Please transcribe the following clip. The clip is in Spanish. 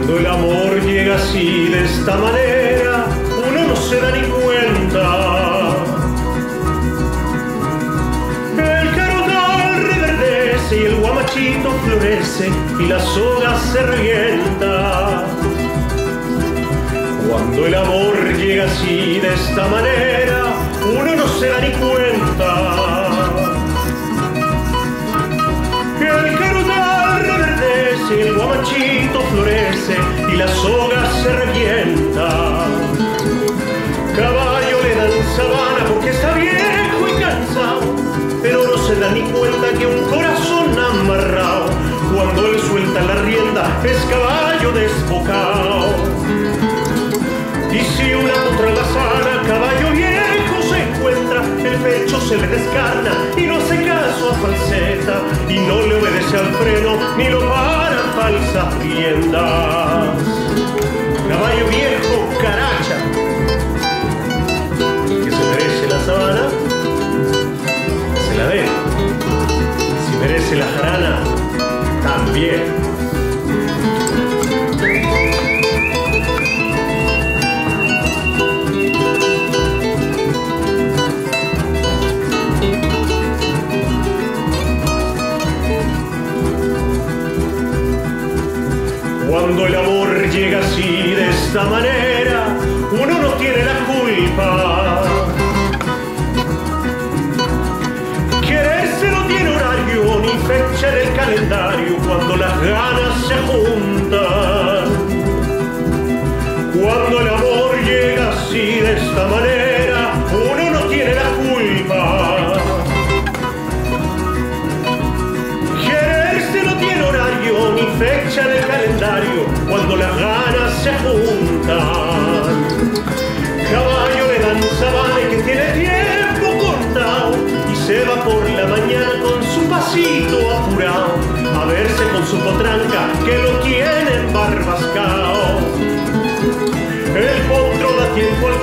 Cuando el amor llega así de esta manera, uno no se da ni cuenta. El carotal reverdece y el guamachito florece y la soga se revienta. Cuando el amor llega así de esta manera, uno no se da ni cuenta. El carotal reverdece, el guamachito ni cuenta que un corazón amarrado, cuando él suelta la rienda, es caballo desbocado. Y si una contra la sana, caballo viejo se encuentra, el pecho se le descarna y no hace caso a falseta, y no le obedece al freno ni lo para falsas riendas. Cuando el amor llega así de esta manera, uno en el calendario cuando las ganas se juntan. Cuando el amor llega así de esta manera, uno no tiene la culpa. Quererse no tiene horario ni fecha en el calendario cuando las ganas se juntan. su potranca que lo tienen barbascao. El potro da tiempo al